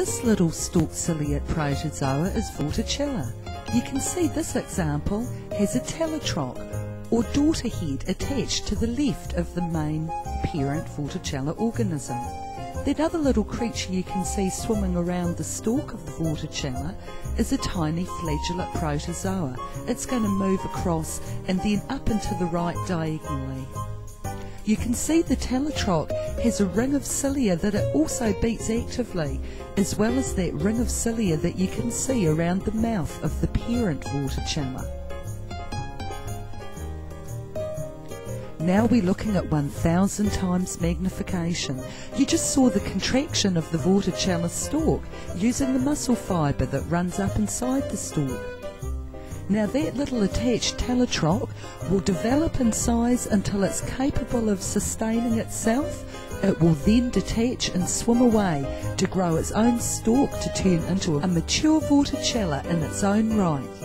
This little stalk ciliate protozoa is Vorticella. You can see this example has a telotroch or daughter head attached to the left of the main parent Vorticella organism. That other little creature you can see swimming around the stalk of the Vorticella is a tiny flagellate protozoa. It's going to move across and then up and to the right diagonally. You can see the telotroch has a ring of cilia that it also beats actively, as well as that ring of cilia that you can see around the mouth of the parent Vorticella. Now we're looking at 1000 times magnification. You just saw the contraction of the Vorticella stalk using the muscle fibre that runs up inside the stalk. Now that little attached telotroch will develop in size until it's capable of sustaining itself. It will then detach and swim away to grow its own stalk to turn into a mature Vorticella in its own right.